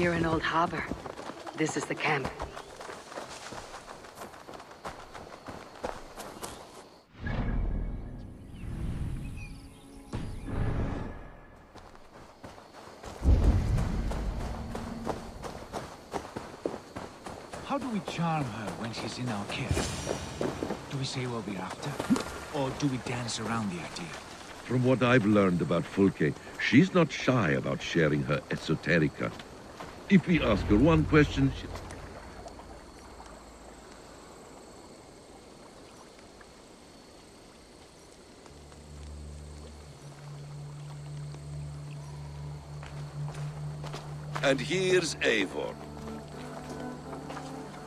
near an old harbor. This is the camp. How do we charm her when she's in our care? Do we say what we're after? Or do we dance around the idea? From what I've learned about Fulke, she's not shy about sharing her esoterica. If we ask her one question, she... And here's Eivor.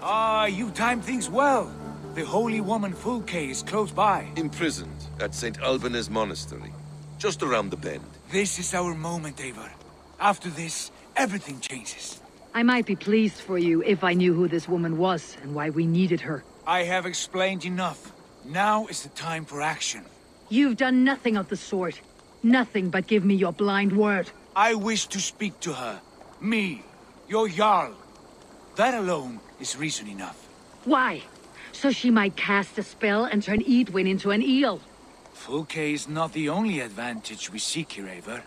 Ah, you timed things well. The holy woman Fulke is close by. Imprisoned at St. Alban's Monastery. Just around the bend. This is our moment, Eivor. After this, everything changes. I might be pleased for you if I knew who this woman was and why we needed her. I have explained enough. Now is the time for action. You've done nothing of the sort. Nothing but give me your blind word. I wish to speak to her. Me, your Jarl. That alone is reason enough. Why? So she might cast a spell and turn Eadwyn into an eel. Fulke is not the only advantage we seek here, Eivor.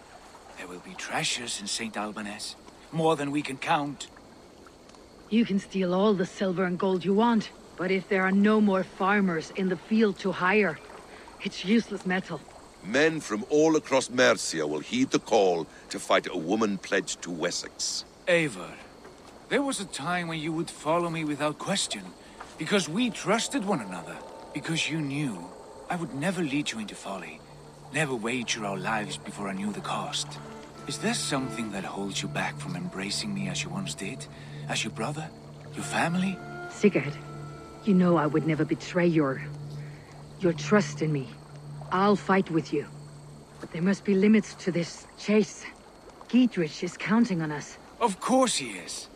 There will be treasures in St. Albanes. More than we can count. You can steal all the silver and gold you want, but if there are no more farmers in the field to hire, it's useless metal. Men from all across Mercia will heed the call to fight a woman pledged to Wessex. Eivor, there was a time when you would follow me without question, because we trusted one another, because you knew I would never lead you into folly, never wager our lives before I knew the cost. Is there something that holds you back from embracing me as you once did? As your brother? Your family? Sigurd, you know I would never betray your... your trust in me. I'll fight with you. But there must be limits to this chase. Giedrich is counting on us. Of course he is.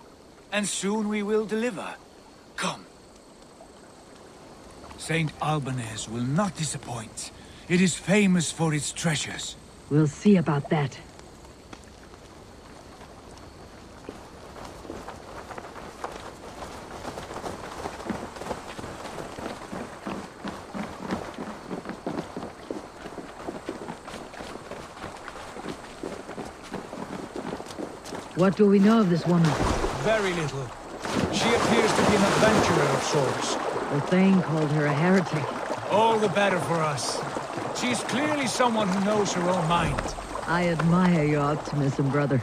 And soon we will deliver. Come. St. Albanes will not disappoint. It is famous for its treasures. We'll see about that. What do we know of this woman? Very little. She appears to be an adventurer of sorts. The Thane called her a heretic. All the better for us. She is clearly someone who knows her own mind. I admire your optimism, brother.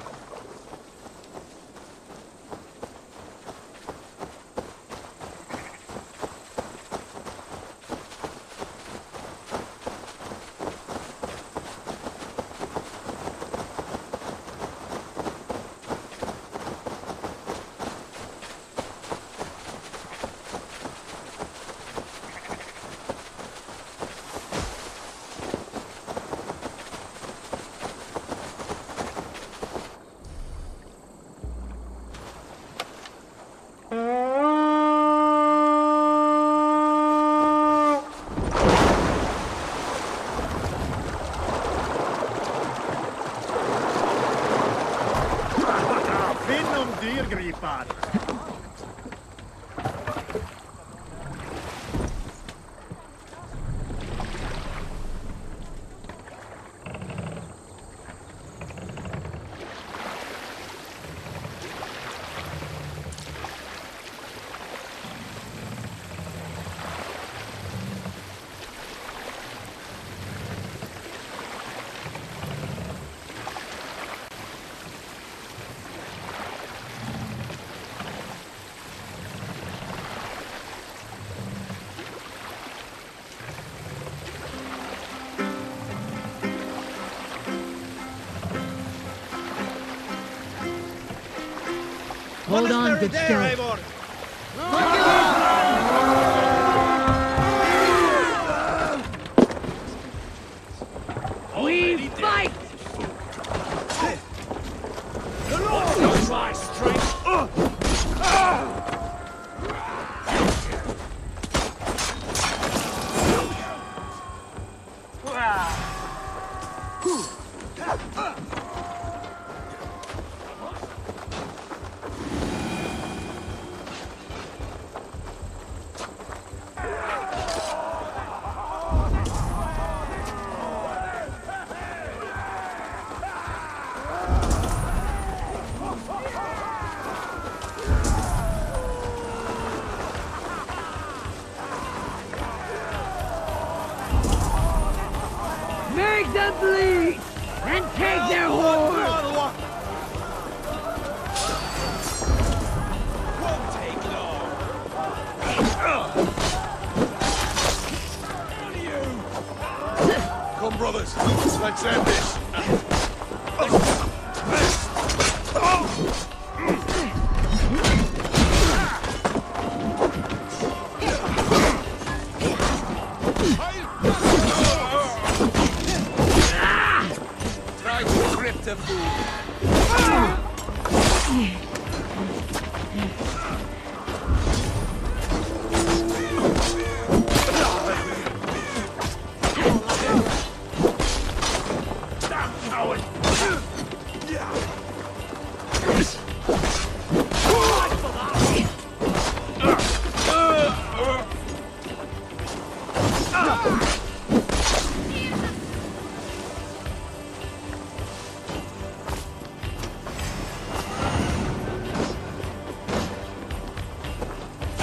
Hold on, good there, them bleed! And take their horse! Won't take long. Come, brothers. Let's end this.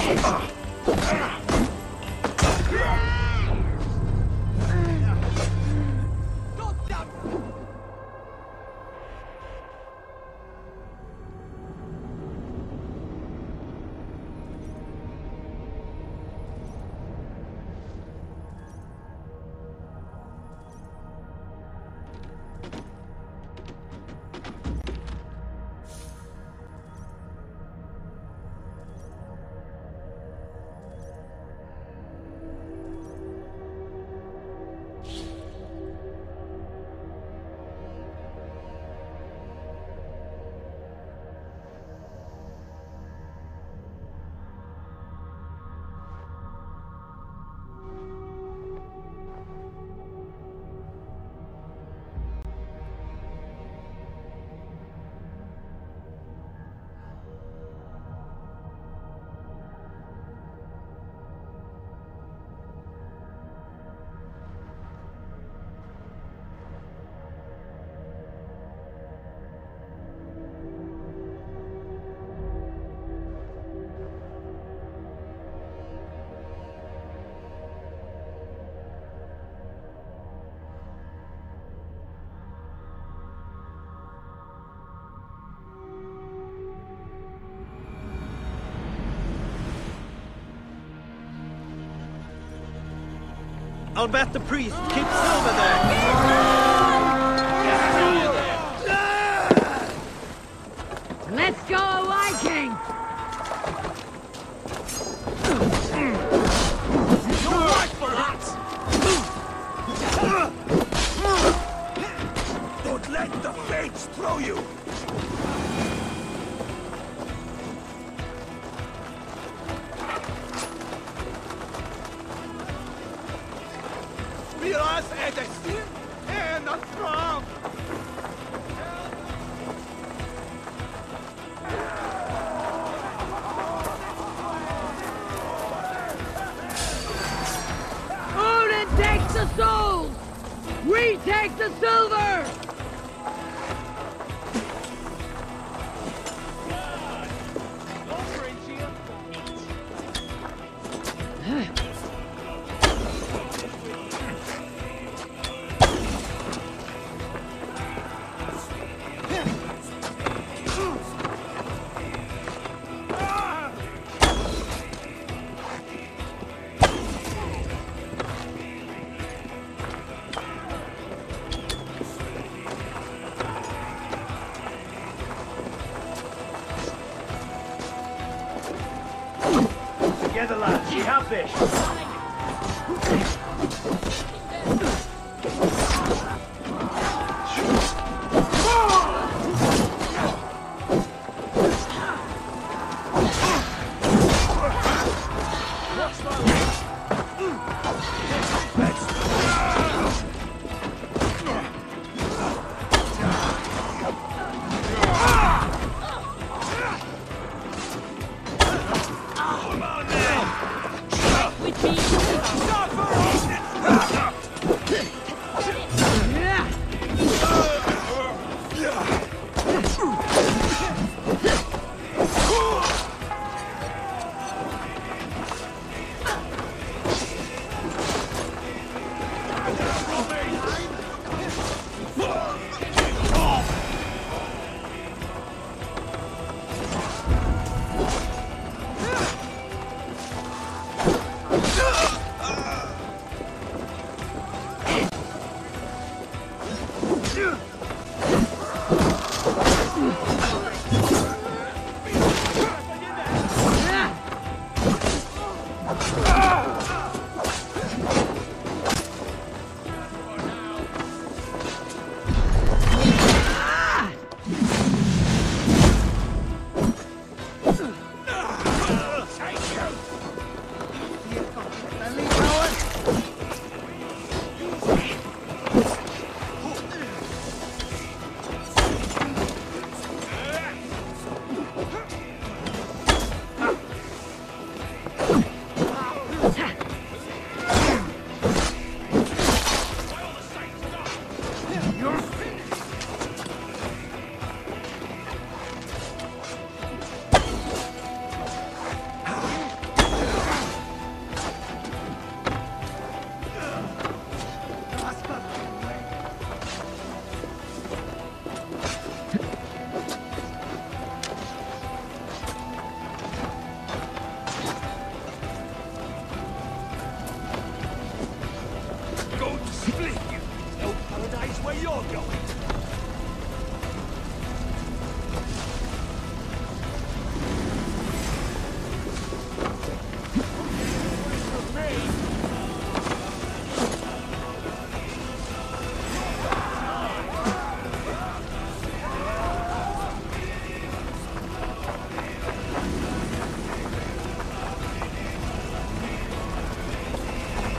Shit. I'll bet the priest keeps Silver there. The souls! We take the silver!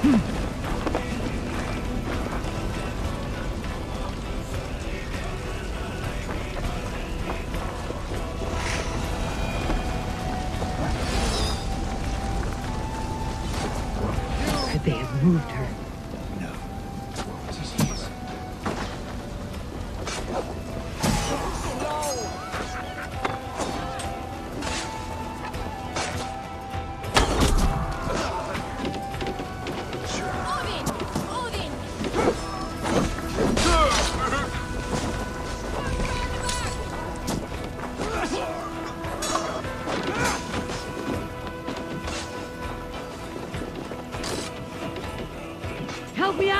Hmm.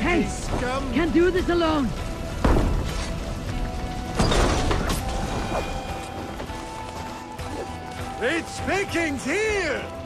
Hey! Scum. Can't do this alone! It's Pickings here!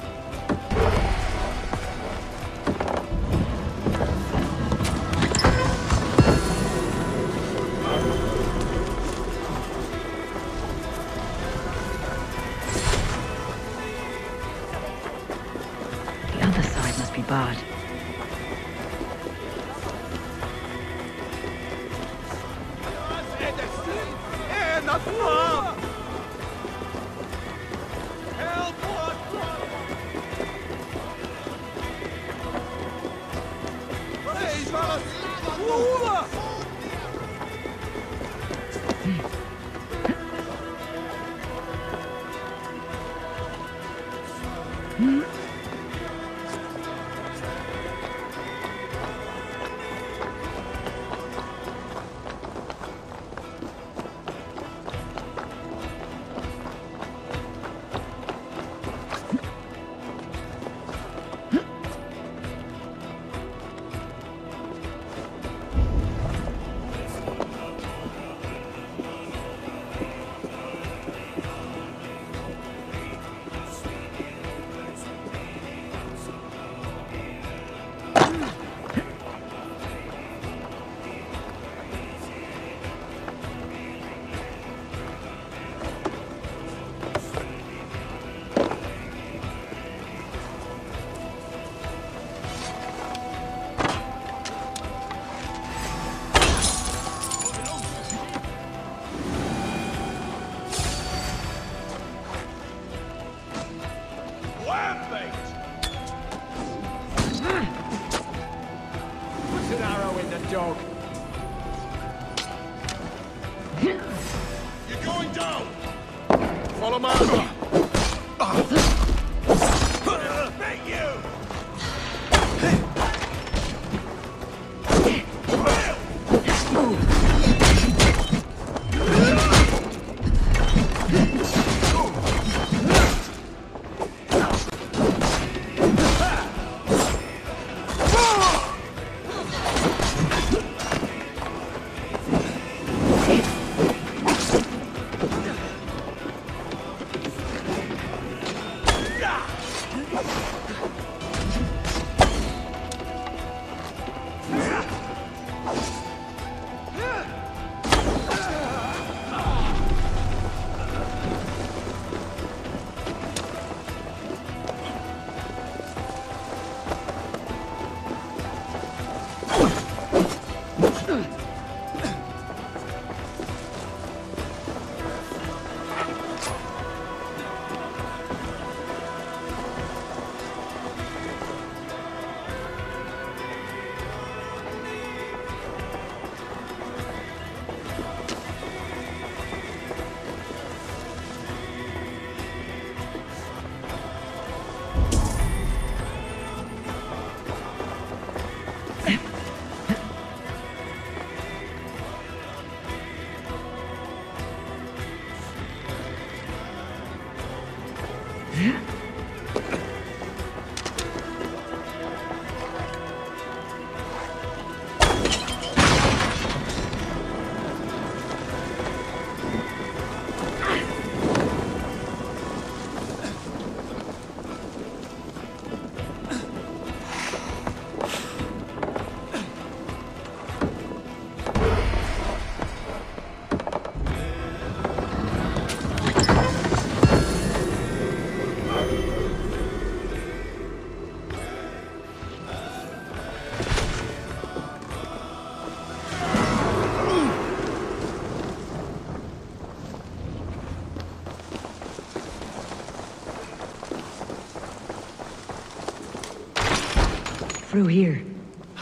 Through here.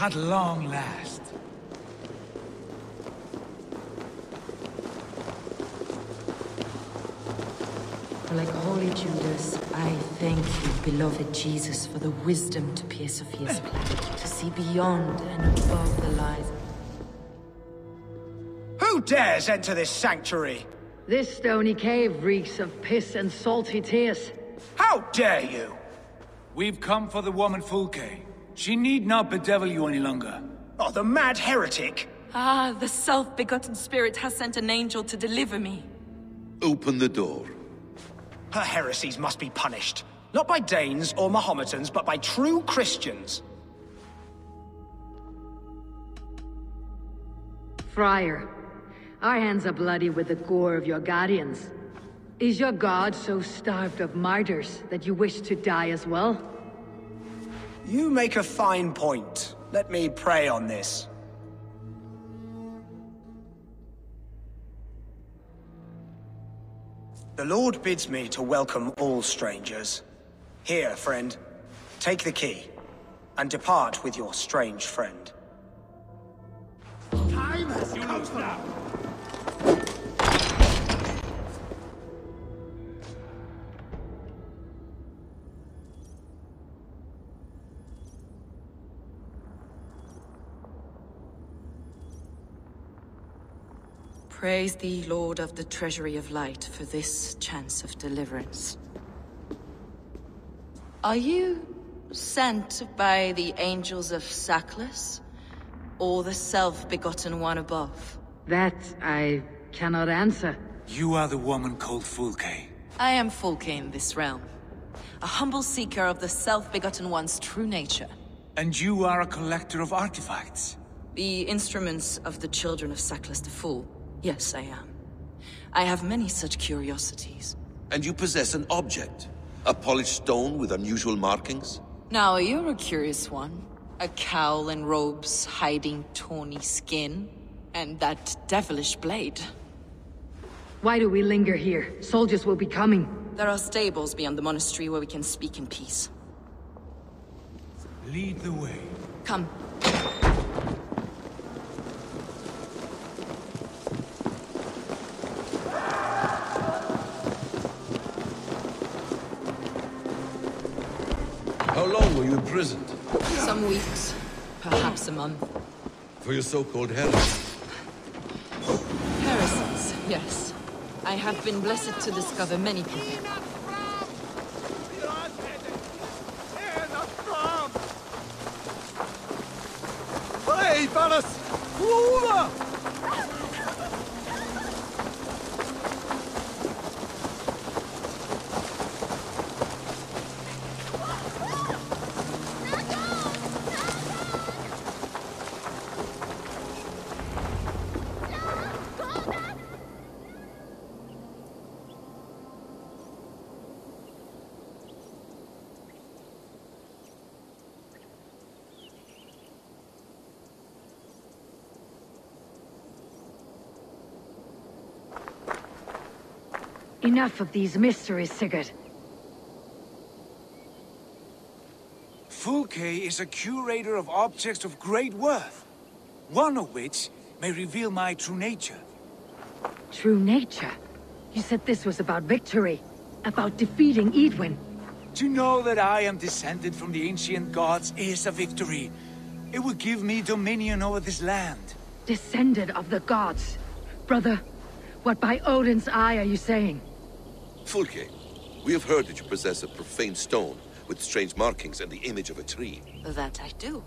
At long last. Like holy Judas, I thank you, beloved Jesus, for the wisdom to pierce Sophia's eh. plan, to see beyond and above the lies. Who dares enter this sanctuary? This stony cave reeks of piss and salty tears. How dare you? We've come for the woman Fulke. She need not bedevil you any longer. Oh, the mad heretic! Ah, the self-begotten spirit has sent an angel to deliver me. Open the door. Her heresies must be punished. Not by Danes or Mahometans, but by true Christians. Friar, our hands are bloody with the gore of your guardians. Is your god so starved of martyrs that you wish to die as well? You make a fine point. Let me pray on this. The Lord bids me to welcome all strangers. Here, friend, take the key, and depart with your strange friend. Praise thee, Lord of the Treasury of Light, for this chance of deliverance. Are you sent by the angels of Saklas? Or the self-begotten one above? That I cannot answer. You are the woman called Fulke. I am Fulke in this realm. A humble seeker of the self-begotten one's true nature. And you are a collector of artifacts. The instruments of the children of Saklas the Fool. Yes, I am. I have many such curiosities. And you possess an object. A polished stone with unusual markings? Now, you're a curious one. A cowl and robes hiding tawny skin. And that devilish blade. Why do we linger here? Soldiers will be coming. There are stables beyond the monastery where we can speak in peace. Lead the way. Come. Imprisoned? Some weeks, perhaps a month. For your so-called heresy? Heresies, yes. I have been blessed to discover many people. Enough of these mysteries, Sigurd. Fulke is a curator of objects of great worth, one of which may reveal my true nature. True nature. You said this was about victory. About defeating Eadwyn. To know that I am descended from the ancient gods is a victory. It would give me dominion over this land. Descended of the gods. Brother, what by Odin's eye are you saying? Fulke, we have heard that you possess a profane stone with strange markings and the image of a tree. That I do.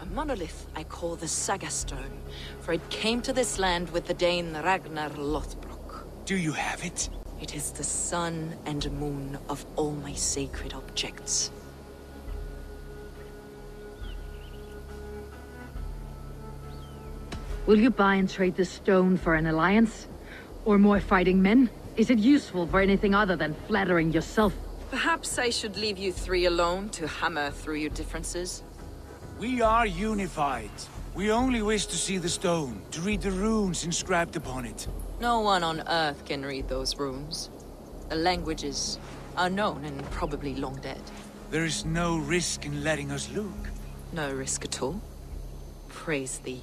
A monolith I call the Saga Stone, for it came to this land with the Dane Ragnar Lothbrok. Do you have it? It is the sun and moon of all my sacred objects. Will you buy and trade the stone for an alliance? Or more fighting men? Is it useful for anything other than flattering yourself? Perhaps I should leave you three alone to hammer through your differences? We are unified. We only wish to see the stone, to read the runes inscribed upon it. No one on Earth can read those runes. The languages are known and probably long dead. There is no risk in letting us look. No risk at all. Praise thee,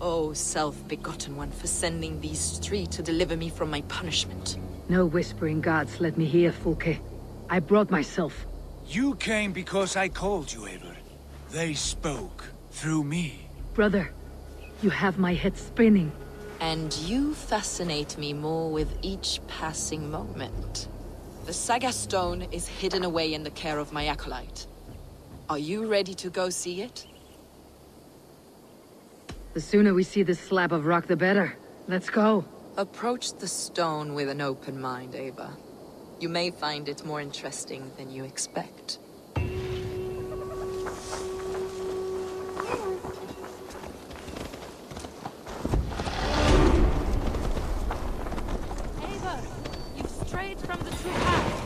O self-begotten one, for sending these three to deliver me from my punishment. No whispering gods let me here, Fulke. I brought myself. You came because I called you, Eivor. They spoke through me. Brother, you have my head spinning. And you fascinate me more with each passing moment. The Saga Stone is hidden away in the care of my acolyte. Are you ready to go see it? The sooner we see this slab of rock, the better. Let's go. Approach the stone with an open mind, Ava. You may find it more interesting than you expect. Eivor, you've strayed from the true path.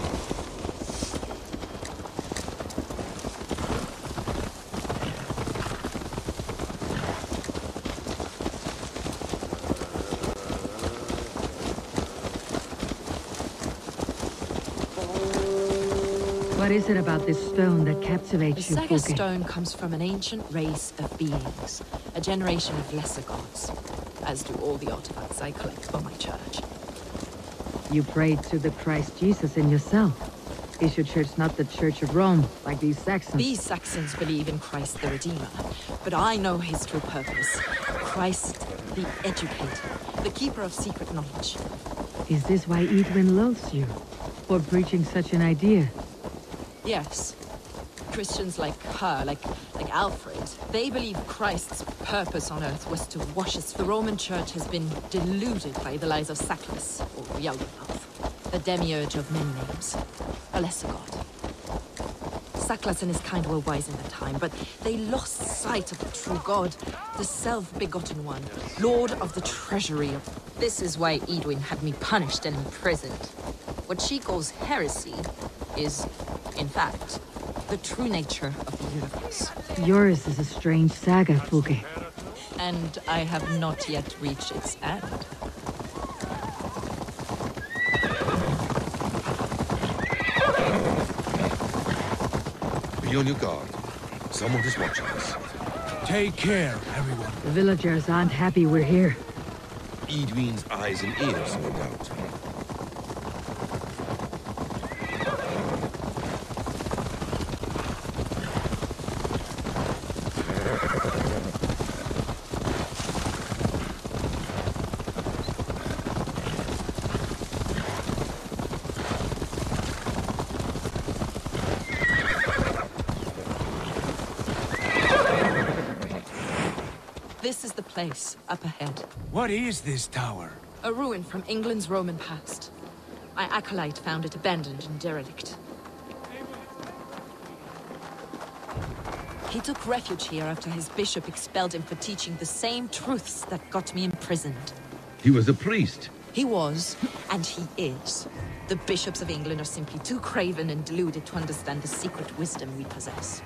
What is it about this stone that The captivates you, Saga Fulke? Stone comes from an ancient race of beings, a generation of lesser gods, as do all the artifacts I collect for my church. You prayed to the Christ Jesus in yourself. Is your church not the Church of Rome, like these Saxons? These Saxons believe in Christ the Redeemer, but I know his true purpose. Christ the Educator, the keeper of secret knowledge. Is this why Eadwyn loathes you? For preaching such an idea? Yes. Christians like her, like like Alfred, they believe Christ's purpose on earth was to wash us. The Roman Church has been deluded by the lies of Saklas, or Yaldabaoth, the demiurge of many names, a lesser god. Saklas and his kind were wise in their time, but they lost sight of the true God, the self-begotten one, Lord of the treasury of... This is why Eadwyn had me punished and imprisoned. What she calls heresy is, in fact, the true nature of the universe. Yours is a strange saga, Fulke. And I have not yet reached its end. Be on your guard. Someone is watching us. Take care, everyone. The villagers aren't happy we're here. Eadwyn's eyes and ears, no doubt. Place, up ahead. What is this tower? A ruin from England's Roman past. My acolyte found it abandoned and derelict. He took refuge here after his bishop expelled him for teaching the same truths that got me imprisoned. He was a priest. He was, and he is. The bishops of England are simply too craven and deluded to understand the secret wisdom we possess.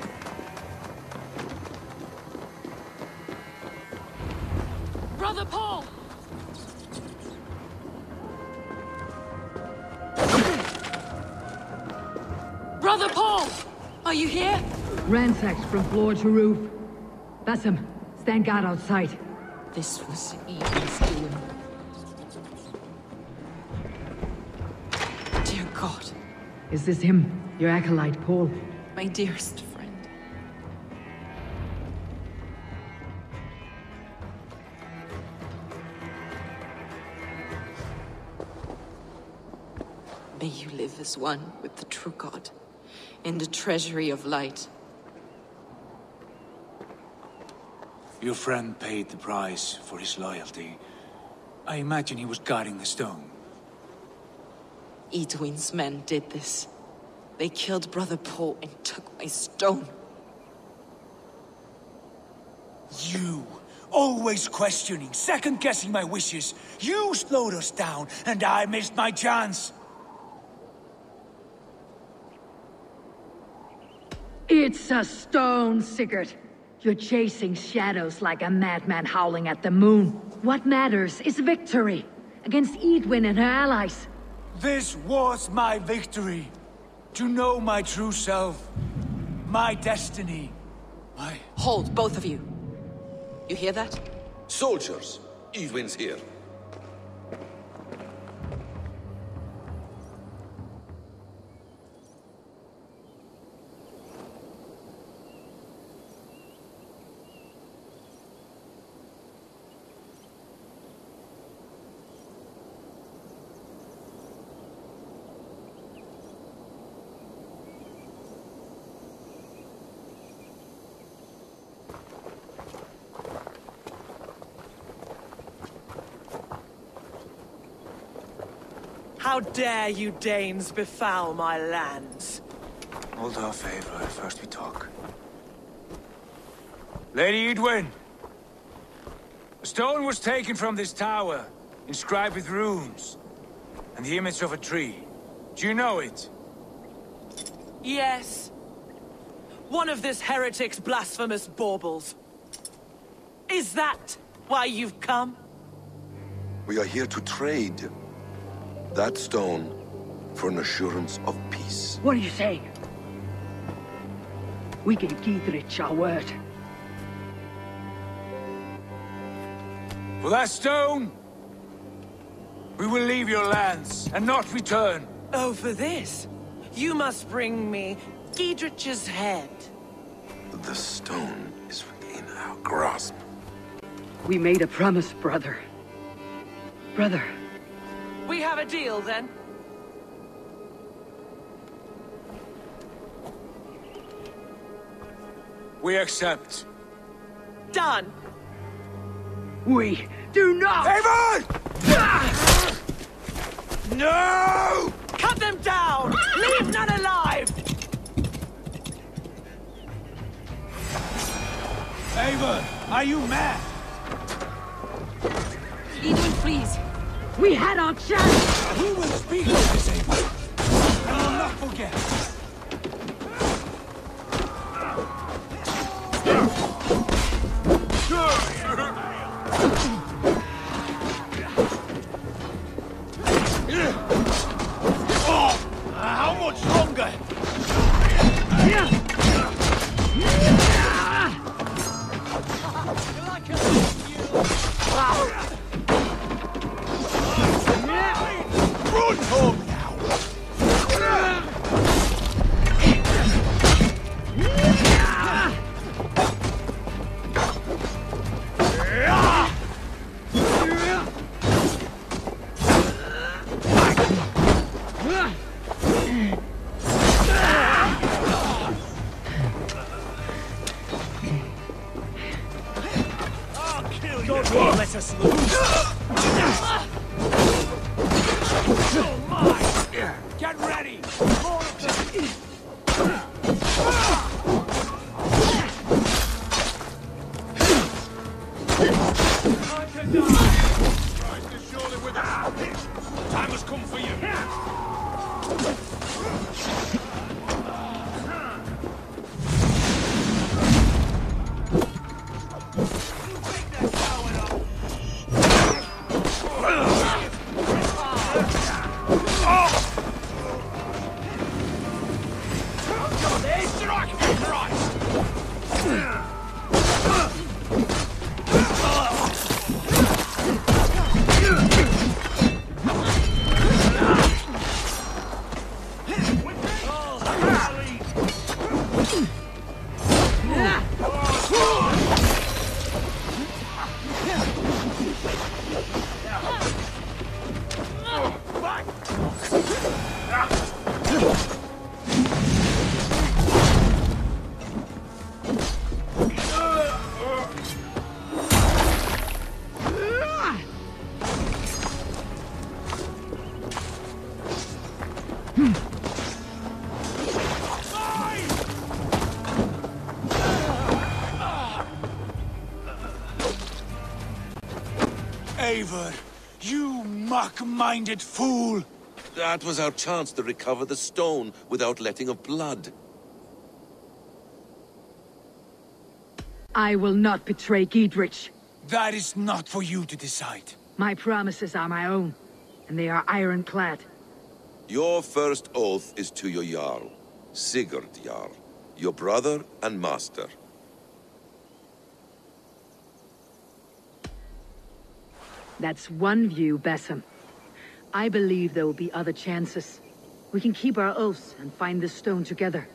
Ransacked from floor to roof. Basim, stand guard outside. This was Eden's doing. Dear God, Is this him? Your acolyte, Paul? my dearest friend. May you live as one with the true God, in the treasury of light. Your friend paid the price for his loyalty. I imagine he was guarding the stone. Eadwyn's men did this. They killed Brother Paul and took my stone. You! Always questioning, second-guessing my wishes. You slowed us down, and I missed my chance. It's a stone, Sigurd. You're chasing shadows like a madman howling at the moon. What matters is victory against Eadwyn and her allies. This was my victory. To know my true self. My destiny. My... Hold, both of you. You hear that? Soldiers! Eadwyn's here. How dare you Danes befoul my lands? Hold off, Eivor. First we talk. Lady Eadwyn! A stone was taken from this tower, inscribed with runes, and the image of a tree. Do you know it? Yes. One of this heretic's blasphemous baubles. Is that why you've come? We are here to trade. That stone for an assurance of peace. What are you saying? We gave Giedrich our word. For that stone, we will leave your lands and not return. Oh, for this? You must bring me Giedrich's head. The stone is within our grasp. We made a promise, brother. Brother, We have a deal, then? We accept. Done. we do not! Eivor! Ah! No! Cut them down! Leave none alive! Eivor, are you mad? Eadwyn, please. We had our chance! We will speak of this, Eivor. I will not forget. Eivor, you muck-minded fool! That was our chance to recover the stone without letting of blood. I will not betray Giedrich. That is not for you to decide. My promises are my own, and they are ironclad. Your first oath is to your Jarl, Sigurd Jarl, your brother and master. That's one view, Basim. I believe there will be other chances. We can keep our oaths and find this stone together.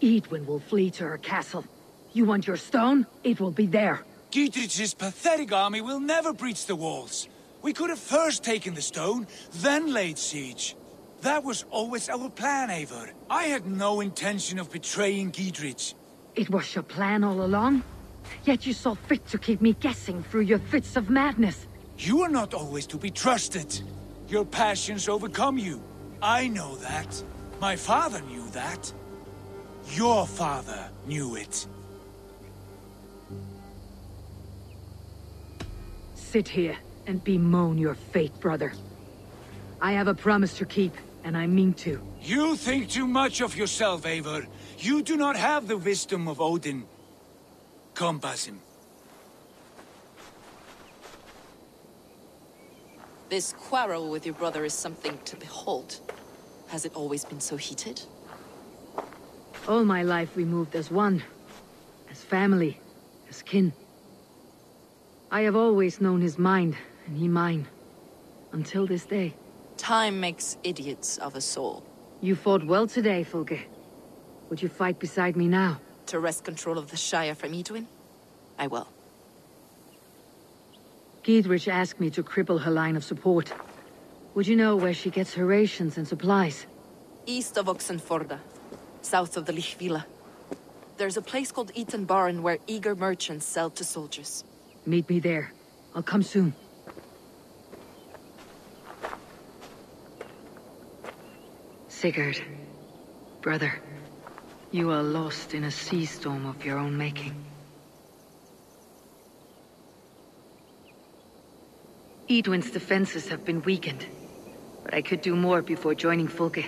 Eadwyn will flee to her castle. You want your stone? It will be there. Giedrich's pathetic army will never breach the walls. We could have first taken the stone, then laid siege. That was always our plan, Eivor. I had no intention of betraying Giedrich. It was your plan all along? Yet you saw fit to keep me guessing through your fits of madness. You are not always to be trusted. Your passions overcome you. I know that. My father knew that. Your father knew it. Sit here and bemoan your fate, brother. I have a promise to keep, and I mean to. You think too much of yourself, Eivor. You do not have the wisdom of Odin. Come, Basim. This quarrel with your brother is something to behold. Has it always been so heated? All my life we moved as one. As family. As kin. I have always known his mind, and he mine. Until this day. Time makes idiots of us all. You fought well today, Fulke. Would you fight beside me now? To wrest control of the Shire from Eadwyn? I will. Giedrich asked me to cripple her line of support. Would you know where she gets her rations and supplies? East of Oxenforda, south of the Lichvila. There's a place called Eaton Barn where eager merchants sell to soldiers. Meet me there. I'll come soon. Sigurd. Brother. You are lost in a sea storm of your own making. Eadwyn's defenses have been weakened, but I could do more before joining Fulke.